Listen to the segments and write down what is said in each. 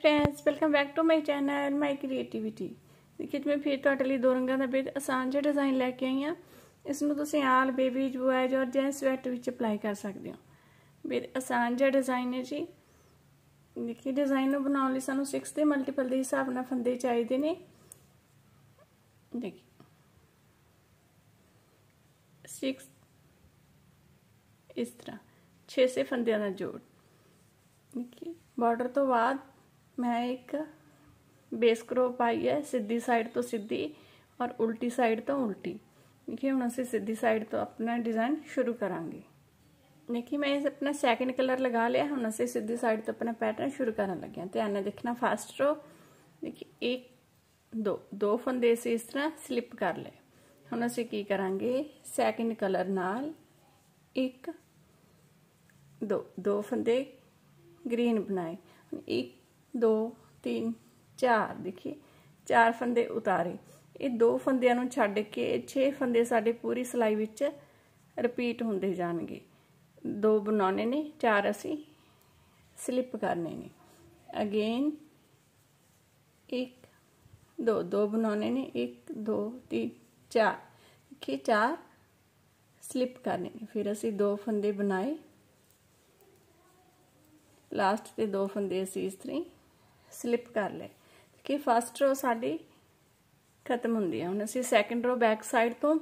Friends welcome back to my channel my creativity ਦੇਖਿਏ ਮੈਂ ਫਿਰ ਤੁਹਾਡੇ ਲਈ ਦੋ ਰੰਗਾਂ ਦਾ ਬੇਦ ਆਸਾਨ ਜਿਹਾ ਡਿਜ਼ਾਈਨ ਲੈ ਕੇ ਆਈ ਆ ਇਸ ਨੂੰ ਤੁਸੀਂ ਆਲ ਬੇਬੀਜ਼ ਬੁਆਇਜ਼ ਔਰ ਜੈਂਟਸ ਸਵੈਟ ਵਿੱਚ ਅਪਲਾਈ ਕਰ ਸਕਦੇ ਹੋ ਬੇਦ ਆਸਾਨ ਜਿਹਾ ਡਿਜ਼ਾਈਨ ਹੈ ਜੀ ਦੇਖਿਏ ਡਿਜ਼ਾਈਨ ਨੂੰ ਬਣਾਉਣ ਲਈ ਸਾਨੂੰ 6 ਦੇ ਮਲਟੀਪਲ ਦੇ ਹਿਸਾਬ ਨਾਲ ਫੰਦੇ ਚਾਹੀਦੇ ਨੇ ਦੇਖੀ 6 ਇਸ ਤਰ੍ਹਾਂ 6 ਸੇ ਫੰਦਿਆਂ ਦਾ ਜੋੜ ਦੇਖੀ ਬਾਰਡਰ ਤੋਂ ਬਾਅਦ मैं एक बेस करो आई है सीधी साइड तो सीधी और उल्टी साइड तो उल्टी। देखिए हूँ असं सीधी साइड तो अपना डिज़ाइन शुरू करा देखिए, मैं अपना सैकेंड कलर लगा लिया हूँ असं सीधी साइड तो अपना पैटर्न शुरू कर लगे ध्यान देखना फास्ट रो देखिए, एक, दो दो फंदे से इस तरह स्लिप कर ले। हूँ असं की करा सैकेंड कलर नाल, एक, दो दो फंदे ग्रीन बनाए। एक 2 3 4 ਦੇਖੀ ਚਾਰ ਫੰਦੇ ਉਤਾਰੇ। ਇਹ ਦੋ ਫੰਦਿਆਂ ਨੂੰ ਛੱਡ ਕੇ 6 ਫੰਦੇ ਸਾਡੇ ਪੂਰੀ ਸਲਾਈ ਵਿੱਚ ਰਿਪੀਟ ਹੁੰਦੇ ਜਾਣਗੇ। ਦੋ ਬਣਾਉਣੇ ਨੇ, ਚਾਰ ਅਸੀਂ ਸਲਿੱਪ ਕਰਨੇ ਨੇ। ਅਗੇਨ 1 2 ਦੋ ਬਣਾਉਣੇ ਨੇ 1 2 3 4 ਕਿ ਚਾਰ ਸਲਿੱਪ ਕਰਨੇ ਨੇ। ਫਿਰ ਅਸੀਂ ਦੋ ਫੰਦੇ ਬਣਾਏ। ਲਾਸਟ ਤੇ ਦੋ ਫੰਦੇ ਅਸੀਂ ਇਸ ਤਰ੍ਹਾਂ ਸਲਿਪ ਕਰ ਲਏ। ਕਿ ਫਸਟ ਰੋ ਸਾਡੀ ਖਤਮ ਹੁੰਦੀ ਹੈ ਹੁਣ ਅਸੀਂ ਸੈਕੰਡ ਰੋ ਬੈਕ ਸਾਈਡ ਤੋਂ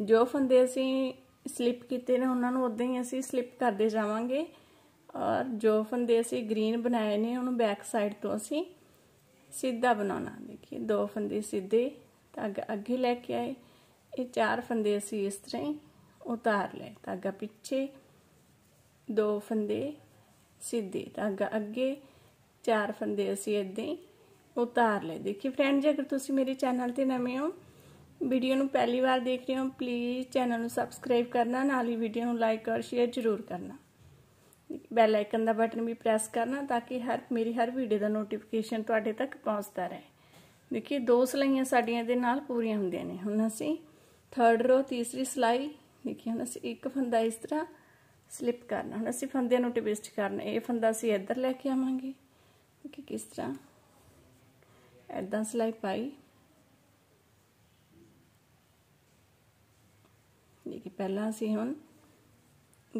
ਜੋ ਫੰਦੇ ਅਸੀਂ ਸਲਿਪ ਕੀਤੇ ਨੇ, ਉਹਨਾਂ ਨੂੰ ਉਦਾਂ ਹੀ ਅਸੀਂ ਸਲਿਪ ਕਰਦੇ ਜਾਵਾਂਗੇ। ਔਰ ਜੋ ਫੰਦੇ ਅਸੀਂ ਗ੍ਰੀਨ ਬਣਾਏ ਨੇ, ਉਹਨੂੰ ਬੈਕ ਸਾਈਡ ਤੋਂ ਅਸੀਂ ਸਿੱਧਾ ਬਣਾਉਣਾ। ਦੇਖੀਏ, ਦੋ ਫੰਦੇ ਸਿੱਧੇ, ਧਾਗਾ ਅੱਗੇ ਲੈ ਕੇ ਆਏ। ਇਹ ਚਾਰ ਫੰਦੇ ਅਸੀਂ ਇਸ ਤਰ੍ਹਾਂ ਹੀ ਉਤਾਰ ਲਏ। ਧਾਗਾ ਪਿੱਛੇ ਦੋ ਫੰਦੇ ਸਿੱਧੇ, ਧਾਗਾ ਅੱਗੇ ਚਾਰ ਫੰਦੇ ਅਸੀਂ ਇਦਾਂ ਹੀ ਉਤਾਰ ਲਏ। ਦੇਖੀ ਫਰੈਂਡ ਜੇ, ਅਗਰ ਤੁਸੀਂ ਮੇਰੇ ਚੈਨਲ ਤੇ ਨਵੇਂ ਹੋ ਵੀਡੀਓ ਨੂੰ ਪਹਿਲੀ ਵਾਰ ਦੇਖ ਰਹੇ ਹੋ ਪਲੀਜ਼ ਚੈਨਲ ਨੂੰ ਸਬਸਕ੍ਰਾਈਬ ਕਰਨਾ, ਨਾਲ ਹੀ ਵੀਡੀਓ ਨੂੰ ਲਾਈਕ ਔਰ ਸ਼ੇਅਰ ਜ਼ਰੂਰ ਕਰਨਾ। ਬੈਲ ਆਈਕਨ ਦਾ ਬਟਨ ਵੀ ਪ੍ਰੈਸ ਕਰਨਾ ਤਾਂ ਕਿ ਹਰ, ਮੇਰੀ ਹਰ ਵੀਡੀਓ ਦਾ ਨੋਟੀਫਿਕੇਸ਼ਨ ਤੁਹਾਡੇ ਤੱਕ ਪਹੁੰਚਦਾ ਰਹੇ। ਦੇਖੀਏ ਦੋ ਸਲਾਈਆਂ ਸਾਡੀਆਂ ਦੇ ਨਾਲ ਪੂਰੀਆਂ ਹੁੰਦੀਆਂ ਨੇ। ਹੁਣ ਅਸੀਂ ਥਰਡ ਰੋ ਤੀਸਰੀ ਸਲਾਈ ਦੇਖੀਏ ਹੁਣ ਅਸੀਂ ਇੱਕ ਫੰਦਾ ਇਸ ਤਰ੍ਹਾਂ ਸਲਿਪ ਕਰਨਾ। ਹੁਣ ਅਸੀਂ ਫੰਦਿਆਂ ਨੂੰ ਟਵਿਸਟ ਕਰਨਾ। ਇਹ ਫੰਦਾ ਅਸੀਂ ਇੱਧਰ ਲੈ ਕੇ ਆਵਾਂਗੇ। ਕਿ ਕਿਸ ਤਰ੍ਹਾਂ? ਐਦਾਂ ਸਲਾਈ ਪਾਈ। ਦੇਖੀ ਪਹਿਲਾਂ ਅਸੀਂ ਹੁਣ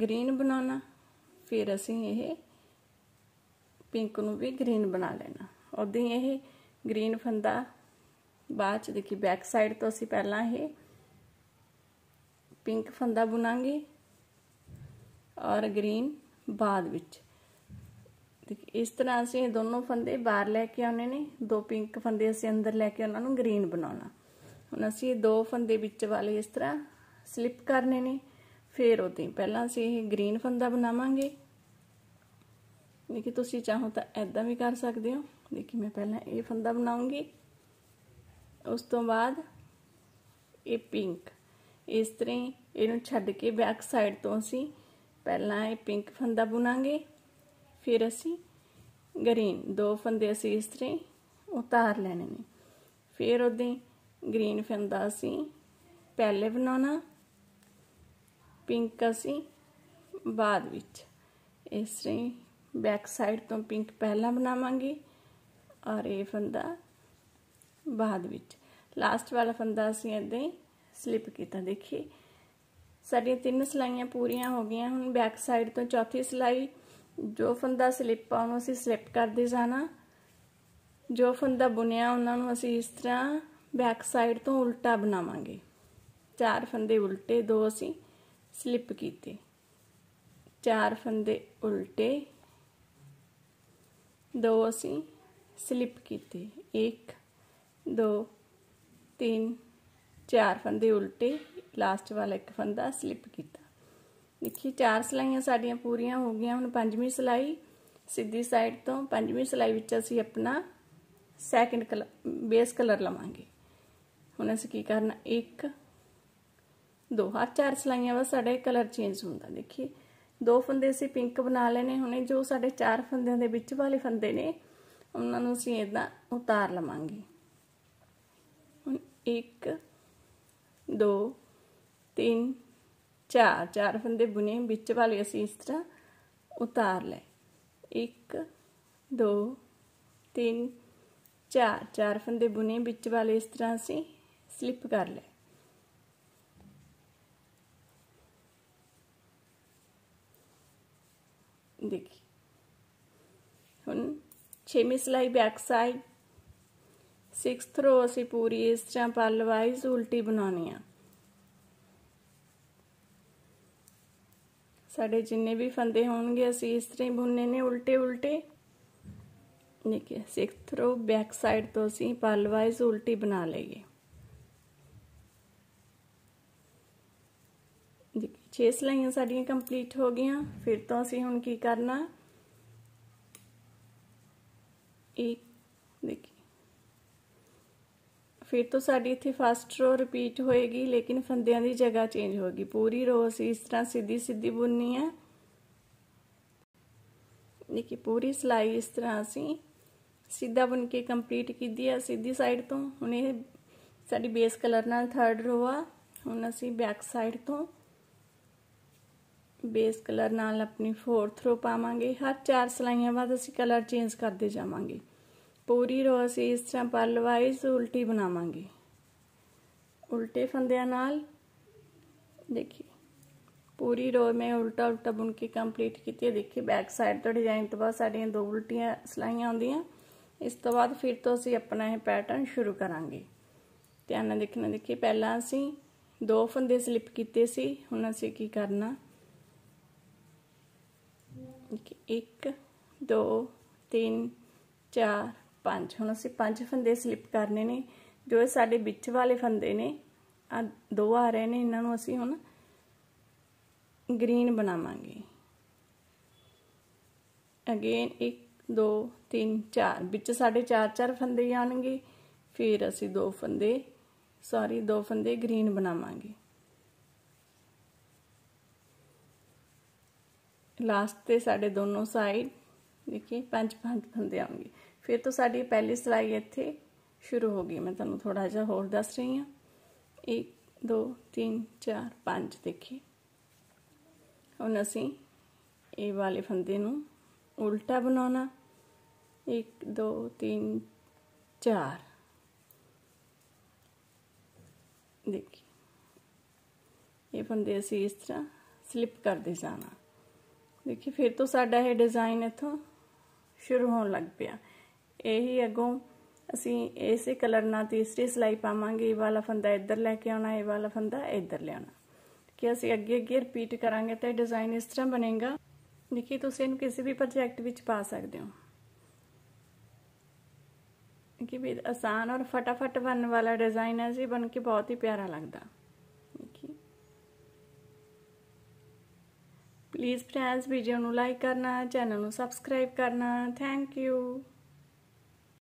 ਗ੍ਰੀਨ ਬਣਾਉਣਾ, ਫਿਰ ਅਸੀਂ ਇਹ ਪਿੰਕ ਨੂੰ ਵੀ ਗ੍ਰੀਨ ਬਣਾ ਲੈਣਾ। ਉਦੋਂ ਹੀ ਇਹ ਗ੍ਰੀਨ ਫੰਦਾ ਬਾਅਦ ਚ ਦੇਖੀ ਬੈਕ ਸਾਈਡ ਤੋਂ ਅਸੀਂ ਪਹਿਲਾਂ ਇਹ ਪਿੰਕ ਫੰਦਾ ਬੁਣਾਂਗੇ ਔਰ ਗ੍ਰੀਨ ਬਾਅਦ ਵਿੱਚ। ਇਸ ਤਰ੍ਹਾਂ ਅਸੀਂ ਇਹ ਦੋਨੋਂ ਫੰਦੇ ਬਾਹਰ ਲੈ ਕੇ ਆਉਣੇ ਨੇ, ਦੋ ਪਿੰਕ ਫੰਦੇ ਅਸੀਂ ਅੰਦਰ ਲੈ ਕੇ ਉਹਨਾਂ ਨੂੰ ਗ੍ਰੀਨ ਬਣਾਉਣਾ। ਹੁਣ ਅਸੀਂ ਇਹ ਦੋ ਫੰਦੇ ਵਿੱਚ ਵਾਲੇ ਇਸ ਤਰ੍ਹਾਂ ਸਲਿਪ ਕਰਨੇ ਨੇ, ਫਿਰ ਉਹਦੇ ਪਹਿਲਾਂ ਅਸੀਂ ਇਹ ਗ੍ਰੀਨ ਫੰਦਾ ਬਣਾਵਾਂਗੇ। ਦੇਖੀ ਤੁਸੀਂ ਚਾਹੋ ਤਾਂ ਐਦਾਂ ਵੀ ਕਰ ਸਕਦੇ ਹੋ। ਦੇਖੀ ਮੈਂ ਪਹਿਲਾਂ ਇਹ ਫੰਦਾ ਬਣਾਉਂਗੀ। ਉਸ ਤੋਂ ਬਾਅਦ ਇਹ ਪਿੰਕ। ਇਸ ਤਰ੍ਹਾਂ ਇਹਨੂੰ ਛੱਡ ਕੇ ਬੈਕ ਸਾਈਡ ਤੋਂ ਅਸੀਂ ਪਹਿਲਾਂ ਇਹ ਪਿੰਕ ਫੰਦਾ ਬੁਣਾਂਗੇ। ਫਿਰ ਅਸੀਂ ਗ੍ਰੀਨ, ਦੋ ਫੰਦੇ ਅਸੀਂ ਇਸ ਤਰ੍ਹਾਂ ਉਤਾਰ ਲੈਣੇ ਨੇ। ਫਿਰ ਉਹਦੇ ਗ੍ਰੀਨ ਫੰਦਾ ਅਸੀਂ ਪਹਿਲੇ ਬਣਾਉਣਾ, ਪਿੰਕ ਅਸੀਂ ਬਾਅਦ ਵਿੱਚ। ਇਸ ਤਰ੍ਹਾਂ ਬੈਕ ਸਾਈਡ ਤੋਂ ਪਿੰਕ ਪਹਿਲਾਂ ਬਣਾਵਾਂਗੇ ਔਰ ਇਹ ਫੰਦਾ ਬਾਅਦ ਵਿੱਚ। ਲਾਸਟ ਵਾਲਾ ਫੰਦਾ ਅਸੀਂ ਇਦਾਂ ਹੀ ਸਲਿਪ ਕੀਤਾ। ਦੇਖੀਏ, ਸਾਡੀਆਂ ਤਿੰਨ ਸਲਾਈਆਂ ਪੂਰੀਆਂ ਹੋ ਗਈਆਂ, ਹੁਣ ਬੈਕ ਸਾਈਡ ਤੋਂ ਚੌਥੀ ਸਲਾਈ ਜੋ ਫੰਦਾ ਸਲਿਪ ਆ ਉਹਨੂੰ ਅਸੀਂ ਸਲਿੱਪ ਕਰਦੇ ਜਾਣਾ, ਜੋ ਫੰਦਾ ਬੁਣਿਆ ਉਹਨਾਂ ਨੂੰ ਅਸੀਂ ਇਸ ਤਰ੍ਹਾਂ ਬੈਕ ਸਾਈਡ ਤੋਂ ਉਲਟਾ ਬਣਾਵਾਂਗੇ। ਚਾਰ ਫੰਦੇ ਉਲਟੇ, ਦੋ ਅਸੀਂ ਸਲਿੱਪ ਕੀਤੇ। ਚਾਰ ਫੰਦੇ ਉਲਟੇ, ਦੋ ਅਸੀਂ ਸਲਿੱਪ ਕੀਤੇ। 1 2 3 ਚਾਰ ਫੰਦੇ ਉਲਟੇ ਲਾਸਟ ਵਾਲਾ ਇੱਕ ਫੰਦਾ ਸਲਿੱਪ ਕੀਤਾ। ਦੇਖੀ, ਚਾਰ ਸਲਾਈਆਂ ਸਾਡੀਆਂ ਪੂਰੀਆਂ ਹੋ ਗਈਆਂ, ਹੁਣ ਪੰਜਵੀਂ ਸਲਾਈ। ਸਿੱਧੀ ਸਾਈਡ ਤੋਂ ਪੰਜਵੀਂ ਸਲਾਈ ਵਿੱਚ ਅਸੀਂ ਆਪਣਾ ਸੈਕਿੰਡ ਕਲਰ ਬੇਸ ਕਲਰ ਲਵਾਂਗੇ। ਹੁਣ ਅਸੀਂ ਕੀ ਕਰਨਾ? ਇੱਕ, ਦੋ ਹਰ ਚਾਰ ਸਲਾਈਆਂ ਵਾ ਸਾਡੇ ਕਲਰ ਚੇਂਜ ਹੁੰਦਾ ਦੇਖੀਏ, ਦੋ ਫੰਦੇ ਅਸੀਂ ਪਿੰਕ ਬਣਾ ਲੈਣੇ ਹੁਣੇ, ਜੋ ਸਾਡੇ ਚਾਰ ਫੰਦਿਆਂ ਦੇ ਵਿੱਚ ਵਾਲੇ ਫੰਦੇ ਨੇ, ਉਹਨਾਂ ਨੂੰ ਅਸੀਂ ਇਦਾਂ ਉਤਾਰ ਲਵਾਂਗੇ। ਹੁਣ ਇੱਕ, ਦੋ, ਤਿੰਨ ਚਾਰ ਚਾਰ ਫੰਦੇ ਬੁਨੇ ਵਿੱਚ ਵਾਲੇ ਅਸੀਂ ਇਸ ਤਰ੍ਹਾਂ ਉਤਾਰ ਲੈ 1 2 ਤਿੰਨ, ਚਾਰ ਚਾਰ ਫੰਦੇ ਬੁਨੇ ਵਿੱਚ ਵਾਲੇ ਇਸ ਤਰ੍ਹਾਂ ਅਸੀਂ ਸਲਿੱਪ ਕਰ ਲੈ ਦੇਖੀ। ਹੁਣ ਛੇਵੀਂ ਸਲਾਈ ਬੈਕ ਸਾਈਡ 6th ਰੋ ਅਸੀਂ ਪੂਰੀ ਇਸ ਤਰ੍ਹਾਂ ਪੱਲ ਵਾਈਜ਼ ਉਲਟੀ ਬਣਾਉਣੀ ਆ। ਸਾਡੇ ਜਿੰਨੇ ਵੀ ਫੰਦੇ ਹੋਣਗੇ, ਅਸੀਂ ਇਸ ਤਰ੍ਹਾਂ ਹੀ ਬੁਣਨੇ ਨੇ, ਉਲਟੇ ਉਲਟੇ। ਦੇਖਿए 6th ਰੋ ਬੈਕ ਸਾਈਡ ਤੋਂ ਅਸੀਂ ਪੱਲ ਵਾਈਜ਼ ਉਲਟੀ ਬਣਾ ਲਈਏ। ਦੇਖੀ 6 ਸਲਾਈਆਂ ਸਾਡੀਆਂ ਕੰਪਲੀਟ ਹੋ ਗਈਆਂ। ਫਿਰ ਤੋਂ ਅਸੀਂ ਹੁਣ ਕੀ ਕਰਨਾ? ਇੱਕ ਦੇਖੀ ਫਿਰ ਤੋਂ ਸਾਡੀ ਇੱਥੇ ਫਸਟ ਰੋ ਰਿਪੀਟ ਹੋਏਗੀ ਲੇਕਿਨ ਫੰਦਿਆਂ ਦੀ ਜਗ੍ਹਾ ਚੇਂਜ ਹੋਗੀ ਪੂਰੀ ਰੋ ਅਸੀਂ ਇਸ ਤਰ੍ਹਾਂ ਸਿੱਧੀ ਸਿੱਧੀ ਬੁਣਨੀ ਹੈ ਦੇਖੀ ਪੂਰੀ ਸਲਾਈ ਇਸ ਤਰ੍ਹਾਂ ਅਸੀਂ ਸਿੱਧਾ ਬੁਣ ਕੇ ਕੰਪਲੀਟ ਕੀਤੀ ਹੈ ਸਿੱਧੀ ਸਾਈਡ ਤੋਂ ਹੁਣ ਇਹ ਸਾਡੀ ਬੇਸ ਕਲਰ ਨਾਲ ਥਰਡ ਰੋ ਆ ਹੁਣ ਅਸੀਂ ਬੈਕ ਸਾਈਡ ਤੋਂ ਬੇਸ ਕਲਰ ਨਾਲ ਆਪਣੀ ਫੋਰਥ ਰੋ ਪਾਵਾਂਗੇ ਹਰ ਚਾਰ ਸਲਾਈਆਂ ਬਾਅਦ ਅਸੀਂ ਕਲਰ ਚੇਂਜ ਕਰਦੇ ਜਾਵਾਂਗੇ ਪੂਰੀ ਰੋ ਅਸੀਂ ਇਸ ਤਰ੍ਹਾਂ ਪੱਲ ਵਾਈਜ਼ ਉਲਟੀ ਬਣਾਵਾਂਗੇ। ਉਲਟੇ ਫੰਦਿਆਂ ਨਾਲ ਦੇਖੀ ਪੂਰੀ ਰੋ ਮੈਂ ਉਲਟਾ ਉਲਟਾ ਬੁਣ ਕੇ ਕੰਪਲੀਟ ਕੀਤੀ ਹੈ। ਦੇਖੀ ਬੈਕ ਸਾਈਡ ਤੋਂ ਡਿਜ਼ਾਈਨ ਤੋਂ ਬਾਅਦ ਸਾਡੀਆਂ ਦੋ ਉਲਟੀਆਂ ਸਲਾਈਆਂ ਆਉਂਦੀਆਂ। ਇਸ ਤੋਂ ਬਾਅਦ ਫਿਰ ਤੋਂ ਅਸੀਂ ਆਪਣਾ ਇਹ ਪੈਟਰਨ ਸ਼ੁਰੂ ਕਰਾਂਗੇ। ਧਿਆਨ ਨਾਲ ਦੇਖਣਾ ਦੇਖੀ ਪਹਿਲਾਂ ਅਸੀਂ ਦੋ ਫੰਦੇ ਸਲਿਪ ਕੀਤੇ ਸੀ। ਹੁਣ ਅਸੀਂ ਕੀ ਕਰਨਾ? ਇੱਕ, ਦੋ, ਤਿੰਨ, ਚਾਰ ਪੰਜ, ਹੁਣ ਅਸੀਂ ਪੰਜ ਫੰਦੇ ਸਲਿਪ ਕਰਨੇ ਨੇ, ਜੋ ਸਾਡੇ ਵਿੱਚ ਵਾਲੇ ਫੰਦੇ ਨੇ, ਆ ਦੋ ਆ ਰਹੇ ਨੇ, ਇਹਨਾਂ ਨੂੰ ਅਸੀਂ ਹੁਣ ਗ੍ਰੀਨ ਬਣਾਵਾਂਗੇ। ਅਗੇਨ 1 2 3 4 ਵਿੱਚ ਸਾਡੇ ਚਾਰ ਚਾਰ ਫੰਦੇ ਆਣਗੇ ਫਿਰ ਅਸੀਂ ਦੋ ਫੰਦੇ ਸੌਰੀ ਦੋ ਫੰਦੇ ਗ੍ਰੀਨ ਬਣਾਵਾਂਗੇ। ਲਾਸਟ ਤੇ ਸਾਡੇ ਦੋਨੋਂ ਸਾਈਡ ਦੇਖੀ, ਪੰਜ ਪੰਜ ਫੰਦੇ ਆਉਂਗੇ ਫਿਰ ਤੋਂ ਸਾਡੀ ਪਹਿਲੀ ਸਿਲਾਈ ਇੱਥੇ ਸ਼ੁਰੂ ਹੋ ਗਈ। ਮੈਂ ਤੁਹਾਨੂੰ ਥੋੜਾ ਜਿਹਾ ਹੋਰ ਦੱਸ ਰਹੀ ਹਾਂ। 1 2 3 4 5 ਦੇਖੀ। ਹੁਣ ਅਸੀਂ ਇਹ ਵਾਲੇ ਫੰਦੇ ਨੂੰ ਉਲਟਾ ਬਣਾਉਣਾ। 1 2 3 4 ਦੇਖੀ। ਇਹ ਫੰਦੇ ਅਸੀਂ ਇਸ ਤਰ੍ਹਾਂ ਸਲਿਪ ਕਰਦੇ ਜਾਣਾ। ਦੇਖੀ, ਫਿਰ ਤੋਂ ਸਾਡਾ ਇਹ ਡਿਜ਼ਾਈਨ ਇਥੋਂ ਸ਼ੁਰੂ ਹੋਣ ਲੱਗ ਪਿਆ। ਇਹੀ ਅਗੋਂ ਅਸੀਂ ਇਸੇ ਕਲਰ ਨਾਲ ਤੀਸਰੀ ਸਲਾਈ ਪਾਵਾਂਗੇ, ਇਹ ਵਾਲਾ ਫੰਦਾ ਇੱਧਰ ਲੈ ਕੇ ਆਉਣਾ, ਇਹ ਵਾਲਾ ਫੰਦਾ ਇੱਧਰ ਲਿਆਉਣਾ। ਕਿ ਅਸੀਂ ਅੱਗੇ ਅੱਗੇ ਰਿਪੀਟ ਕਰਾਂਗੇ ਤਾਂ ਡਿਜ਼ਾਈਨ ਇਸ ਤਰ੍ਹਾਂ ਬਣੇਗਾ। ਦੇਖੀ ਤੁਸੀਂ ਇਹਨੂੰ ਕਿਸੇ ਵੀ ਪ੍ਰੋਜੈਕਟ ਵਿੱਚ ਪਾ ਸਕਦੇ ਹੋ। ਕਿ ਵੀ ਆਸਾਨ ਔਰ ਫਟਾਫਟ ਬਣਨ ਵਾਲਾ ਡਿਜ਼ਾਈਨ ਹੈ ਜੀ, ਬਣ ਕੇ ਬਹੁਤ ਹੀ ਪਿਆਰਾ ਲੱਗਦਾ। ਪਲੀਜ਼ ਫਰੈਂਡਸ ਵੀਡੀਓ ਨੂੰ ਲਾਈਕ ਕਰਨਾ ਚੈਨਲ ਨੂੰ ਸਬਸਕ੍ਰਾਈਬ ਕਰਨਾ. Thank you